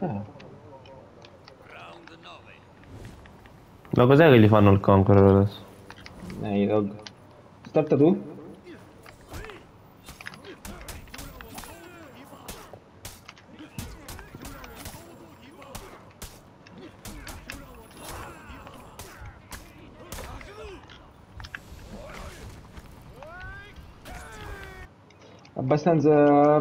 Eh, Ma cos'è che gli fanno il Conqueror adesso? Ehi, dog. Starta tu? Abbastanza